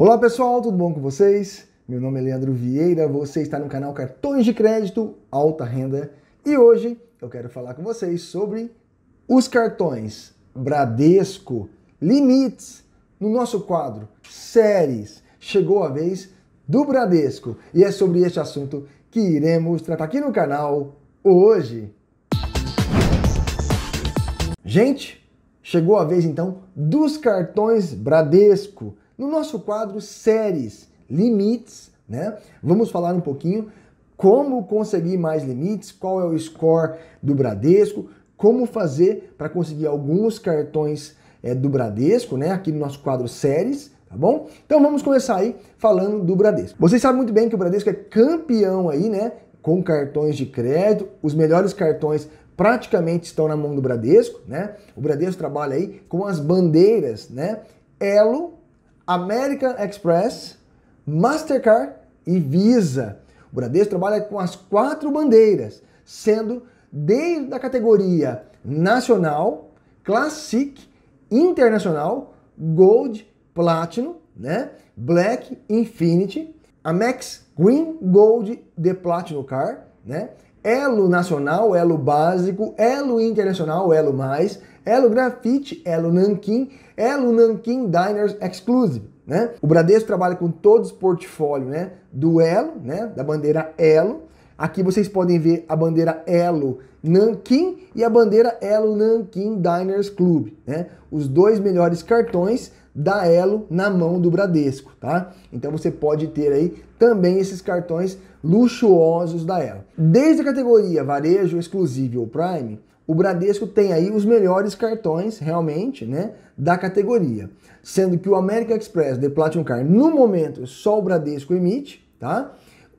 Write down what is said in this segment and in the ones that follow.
Olá pessoal, tudo bom com vocês? Meu nome é Leandro Vieira, você está no canal Cartões de Crédito Alta Renda e hoje eu quero falar com vocês sobre os cartões Bradesco Limites no nosso quadro Séries. Chegou a vez do Bradesco e é sobre este assunto que iremos tratar aqui no canal hoje. Gente, chegou a vez então dos cartões Bradesco no nosso quadro Séries, Limites, né? Vamos falar um pouquinho como conseguir mais limites, qual é o score do Bradesco, como fazer para conseguir alguns cartões é, do Bradesco, né? Aqui no nosso quadro Séries, tá bom? Então vamos começar aí falando do Bradesco. Vocês sabem muito bem que o Bradesco é campeão aí, né? Com cartões de crédito, os melhores cartões praticamente estão na mão do Bradesco, né? O Bradesco trabalha aí com as bandeiras, né? Elo American Express, Mastercard e Visa. O Bradesco trabalha com as quatro bandeiras, sendo desde a categoria nacional, Classic, Internacional, Gold, Platinum, né? Black, Infinity, Amex Green Gold The Platinum Card, né? Elo Nacional, Elo Básico, Elo Internacional, Elo Mais, Elo Grafite, Elo Nankin, Elo Nankin Diners Exclusive. Né? O Bradesco trabalha com todos os portfólios né? do Elo, né? da bandeira Elo. Aqui vocês podem ver a bandeira Elo Nankin e a bandeira Elo Nankin Diners Club. Né? Os dois melhores cartões da Elo na mão do Bradesco, tá? Então você pode ter aí também esses cartões luxuosos da Elo. Desde a categoria varejo exclusivo ou Prime, o Bradesco tem aí os melhores cartões, realmente, né, da categoria. Sendo que o American Express The Platinum Card, no momento, só o Bradesco emite, tá?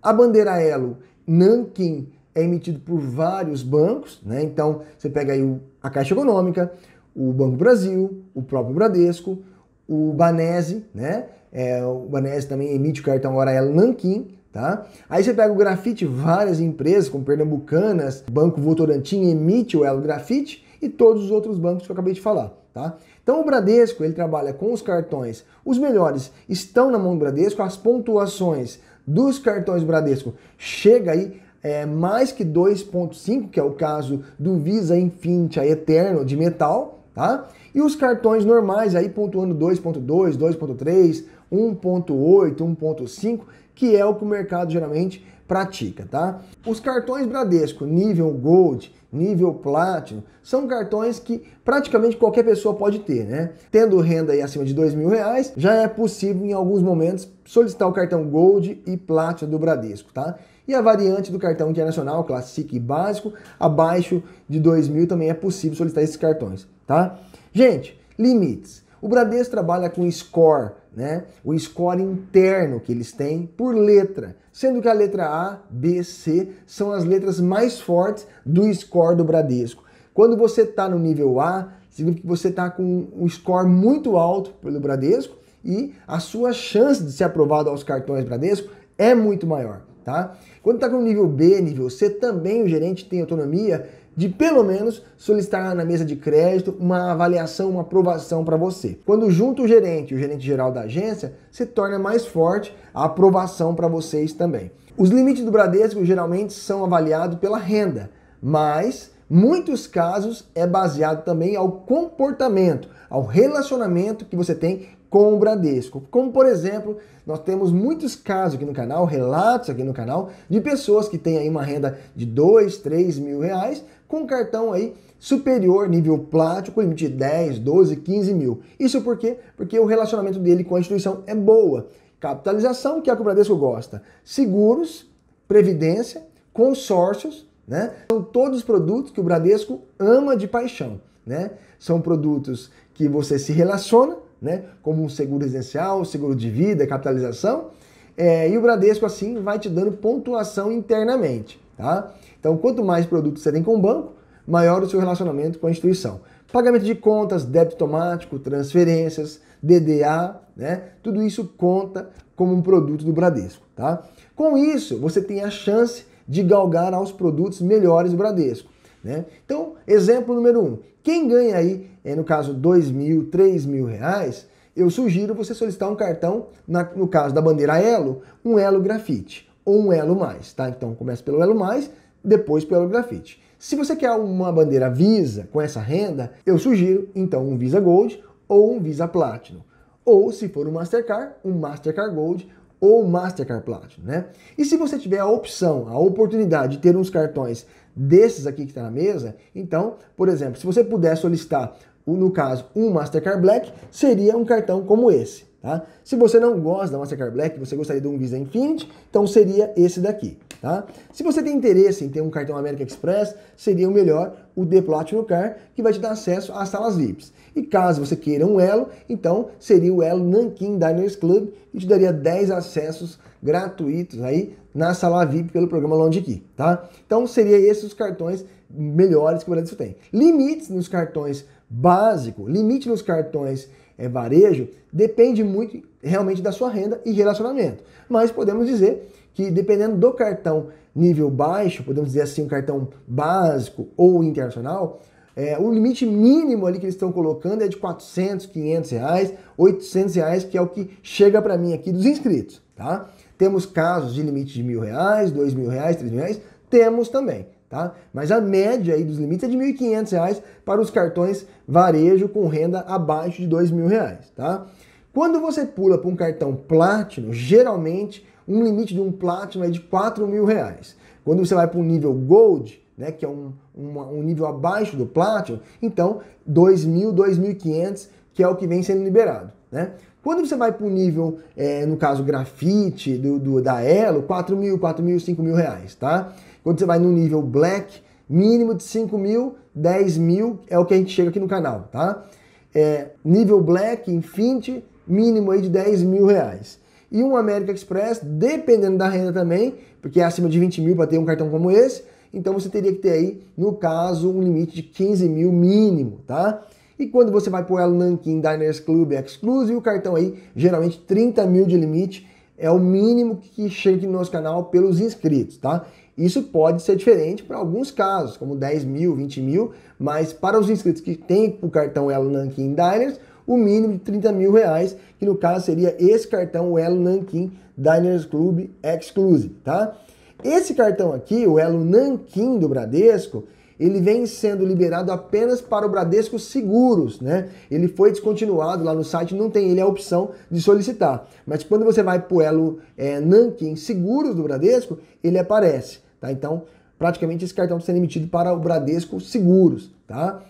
A bandeira Elo Nankin é emitido por vários bancos, né? Então, você pega aí a Caixa Econômica, o Banco Brasil, o próprio Bradesco, o Banese, né? É, o Banese também emite o cartão agora Elo Nankin, Tá? Aí você pega o grafite, várias empresas, como Pernambucanas, Banco Votorantim emite o Elo Grafite e todos os outros bancos que eu acabei de falar. Tá? Então o Bradesco ele trabalha com os cartões, os melhores estão na mão do Bradesco, as pontuações dos cartões Bradesco chega aí é, mais que 2.5, que é o caso do Visa Infinity Eterno de metal, tá? E os cartões normais aí pontuando 2.2, 2.3, 1.8, 1.5, que é o que o mercado geralmente pratica, tá? Os cartões Bradesco nível Gold, nível Platinum, são cartões que praticamente qualquer pessoa pode ter, né? Tendo renda aí acima de dois mil reais, já é possível em alguns momentos solicitar o cartão Gold e Platinum do Bradesco, tá? E a variante do cartão internacional, Classic e Básico, abaixo de dois mil também é possível solicitar esses cartões, tá? Gente, limites. O Bradesco trabalha com score, né? O score interno que eles têm por letra, sendo que a letra A, B, C são as letras mais fortes do score do Bradesco. Quando você está no nível A, significa que você está com um score muito alto pelo Bradesco e a sua chance de ser aprovado aos cartões Bradesco é muito maior, tá? Quando está com nível B, nível C, também o gerente tem autonomia de pelo menos solicitar na mesa de crédito uma avaliação, uma aprovação para você. Quando junto o gerente e o gerente geral da agência, se torna mais forte a aprovação para vocês também. Os limites do Bradesco geralmente são avaliados pela renda, mas muitos casos é baseado também ao comportamento, ao relacionamento que você tem com o Bradesco. Como, por exemplo, nós temos muitos casos aqui no canal, relatos aqui no canal, de pessoas que têm aí uma renda de 2, 3 mil reais, com cartão aí superior, nível plástico, com limite de 10, 12, 15 mil. Isso por quê? Porque o relacionamento dele com a instituição é boa. Capitalização, que é o que o Bradesco gosta. Seguros, previdência, consórcios, né? São todos produtos que o Bradesco ama de paixão, né? São produtos que você se relaciona né? Como um seguro residencial, seguro de vida, capitalização. É, e o Bradesco, assim, vai te dando pontuação internamente, tá? Então, quanto mais produtos você tem com o banco, maior o seu relacionamento com a instituição. Pagamento de contas, débito automático, transferências, DDA, né? Tudo isso conta como um produto do Bradesco, tá? Com isso, você tem a chance de galgar aos produtos melhores do Bradesco. Né? Então, exemplo número um, quem ganha aí, é, no caso, dois mil, três mil reais, eu sugiro você solicitar um cartão, na, no caso da bandeira Elo, um Elo Grafite um Elo Mais, tá? Então começa pelo Elo Mais, depois pelo Elo Grafite. Se você quer uma bandeira Visa com essa renda, eu sugiro então um Visa Gold ou um Visa Platinum. Ou se for um Mastercard, um Mastercard Gold ou Mastercard Platinum, né? E se você tiver a opção, a oportunidade de ter uns cartões desses aqui que está na mesa, então, por exemplo, se você puder solicitar, no caso, um Mastercard Black, seria um cartão como esse, tá? Se você não gosta da Mastercard Black, você gostaria de um Visa Infinity, então seria esse daqui, tá? Se você tem interesse em ter um cartão American Express, seria o melhor o The Platinum Card, que vai te dar acesso às salas VIPs. E caso você queira um elo, então seria o elo Nankin Diners Club, que te daria 10 acessos gratuitos aí na sala VIP pelo programa Lounge Key, tá? Então seria esses os cartões melhores que o Bradesco tem. Limites nos cartões básico, limite nos cartões é, varejo, depende muito realmente da sua renda e relacionamento. Mas podemos dizer que dependendo do cartão nível baixo, podemos dizer assim, um cartão básico ou internacional, é, o limite mínimo ali que eles estão colocando é de 400, 500 reais, 800 reais, que é o que chega para mim aqui dos inscritos, tá? Temos casos de limite de mil reais, dois mil reais, três mil reais, temos também, tá? Mas a média aí dos limites é de 1.500 reais para os cartões varejo com renda abaixo de mil reais, tá? Quando você pula para um cartão Platinum, geralmente um limite de um Platinum é de 4 mil reais. Quando você vai para um nível Gold, né, que é um, um, nível abaixo do Platinum, então 2.000, 2.500, que é o que vem sendo liberado. Né? Quando você vai para o nível, é, no caso, grafite do, do, da Elo, 4 mil, 4 mil, 5 mil reais, tá? Quando você vai no nível Black, mínimo de 5 mil, 10 mil é o que a gente chega aqui no canal, tá? É, nível Black, Infinity, mínimo aí de 10 mil reais. E um American Express, dependendo da renda também, porque é acima de 20 mil para ter um cartão como esse, então você teria que ter aí, no caso, um limite de 15 mil mínimo, tá? E quando você vai para o El Nankin Diners Club Exclusive, o cartão aí, geralmente 30 mil de limite, é o mínimo que chega aqui no nosso canal pelos inscritos, tá? Isso pode ser diferente para alguns casos, como 10 mil, 20 mil, mas para os inscritos que têm o cartão El Nankin Diners, o mínimo de 30 mil reais, que no caso seria esse cartão, o El Nankin Diners Club Exclusive, tá? Esse cartão aqui, o Elo Nankin do Bradesco, ele vem sendo liberado apenas para o Bradesco Seguros, né? Ele foi descontinuado lá no site, não tem ele a opção de solicitar. Mas quando você vai para o Elo é, Nankin Seguros do Bradesco, ele aparece, tá? Então, praticamente esse cartão está sendo emitido para o Bradesco Seguros, tá?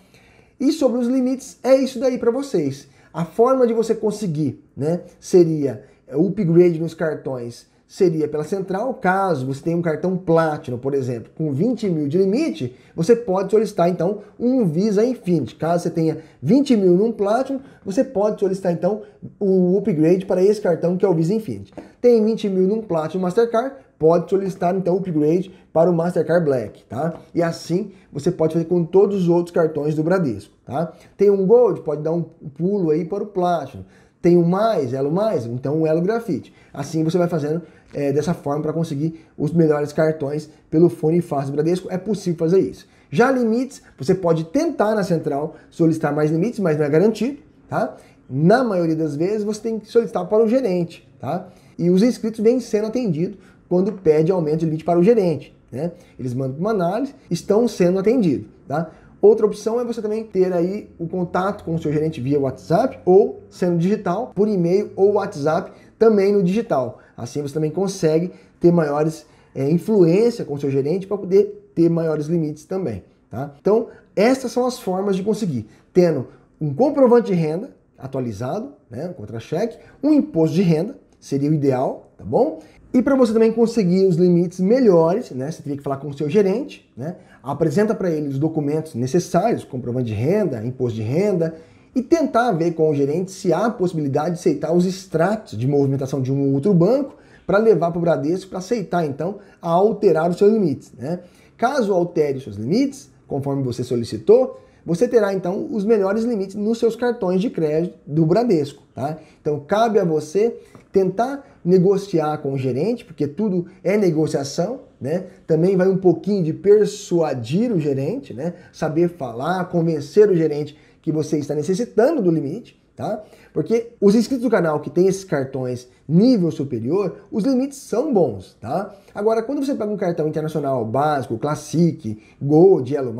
E sobre os limites, é isso daí para vocês. A forma de você conseguir, né, seria o upgrade nos cartões seria pela central. Caso você tenha um cartão Platinum, por exemplo, com 20 mil de limite, você pode solicitar então um Visa Infinity. Caso você tenha 20 mil num Platinum, você pode solicitar então o upgrade para esse cartão que é o Visa Infinity. Tem 20 mil num Platinum Mastercard, pode solicitar então o upgrade para o Mastercard Black, tá? E assim você pode fazer com todos os outros cartões do Bradesco, tá? Tem um Gold, pode dar um pulo aí para o Platinum. Tem o mais, elo mais, então o elo grafite. Assim você vai fazendo é, dessa forma para conseguir os melhores cartões pelo fone fácil Bradesco. É possível fazer isso. Já limites, você pode tentar na central solicitar mais limites, mas não é garantido, tá? Na maioria das vezes você tem que solicitar para o gerente, tá? E os inscritos vêm sendo atendidos quando pede aumento de limite para o gerente, né? Eles mandam uma análise, estão sendo atendidos, tá? Outra opção é você também ter aí o contato com o seu gerente via WhatsApp ou sendo digital, por e-mail ou WhatsApp, também no digital. Assim você também consegue ter maiores é, influência com o seu gerente para poder ter maiores limites também. Tá? Então, essas são as formas de conseguir, tendo um comprovante de renda atualizado, né, contra-cheque, um imposto de renda, seria o ideal, tá bom? E para você também conseguir os limites melhores, né, você teria que falar com o seu gerente, né, apresenta para ele os documentos necessários, comprovante de renda, imposto de renda, e tentar ver com o gerente se há a possibilidade de aceitar os extratos de movimentação de um ou outro banco para levar para o Bradesco para aceitar então a alterar os seus limites. Né? Caso altere os seus limites, conforme você solicitou, você terá então os melhores limites nos seus cartões de crédito do Bradesco. Tá? Então cabe a você tentar negociar com o gerente, porque tudo é negociação, né? Também vai um pouquinho de persuadir o gerente, né? Saber falar, convencer o gerente que você está necessitando do limite, tá? Porque os inscritos do canal que tem esses cartões nível superior, os limites são bons, tá? Agora, quando você pega um cartão internacional básico, Classic, Gold, Elo+,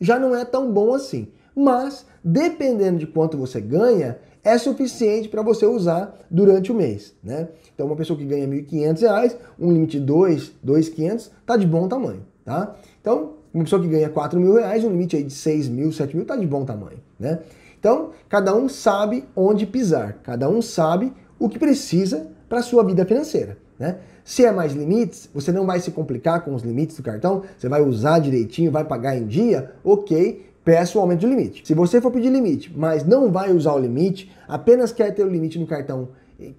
já não é tão bom assim. Mas, dependendo de quanto você ganha, é suficiente para você usar durante o mês, né? Então, uma pessoa que ganha R$ 1.500, um limite de 2, 2.500, tá de bom tamanho, tá? Então, uma pessoa que ganha 4 mil reais, um limite aí de 6 mil, 7 mil, tá de bom tamanho, né? Então, cada um sabe onde pisar, cada um sabe o que precisa para a sua vida financeira, né? Se é mais limites, você não vai se complicar com os limites do cartão, você vai usar direitinho, vai pagar em dia, ok, peça o aumento de limite. Se você for pedir limite, mas não vai usar o limite, apenas quer ter o limite no cartão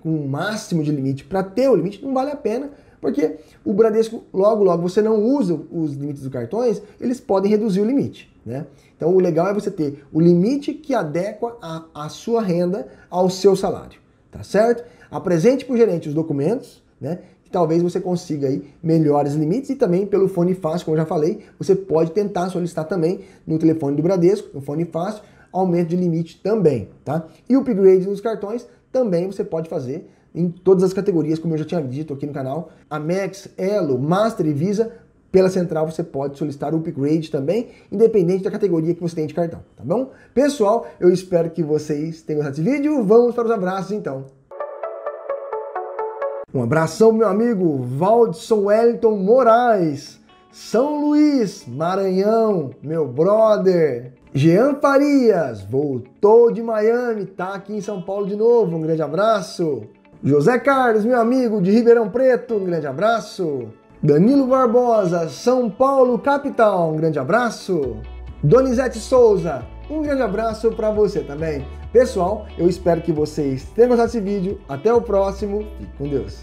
com o máximo de limite para ter o limite, não vale a pena, porque o Bradesco, logo, logo, você não usa os limites dos cartões, eles podem reduzir o limite. Né? Então o legal é você ter o limite que adequa a, a sua renda ao seu salário. Tá certo? Apresente para o gerente os documentos, né? Talvez você consiga aí melhores limites e também pelo fone fácil, como eu já falei, você pode tentar solicitar também no telefone do Bradesco, no fone fácil, aumento de limite também, tá? E o upgrade nos cartões também você pode fazer em todas as categorias, como eu já tinha dito aqui no canal. Amex, Elo, Master e Visa, pela central você pode solicitar o upgrade também, independente da categoria que você tem de cartão, tá bom? Pessoal, eu espero que vocês tenham gostado desse vídeo. Vamos para os abraços então. Um abração, meu amigo Valdson Wellington Moraes, São Luís, Maranhão, meu brother. Jean Farias, voltou de Miami, tá aqui em São Paulo de novo. Um grande abraço. José Carlos, meu amigo de Ribeirão Preto, um grande abraço. Danilo Barbosa, São Paulo, capital, um grande abraço. Donizete Souza, um grande abraço para você também. Pessoal, eu espero que vocês tenham gostado desse vídeo. Até o próximo. Fique com Deus.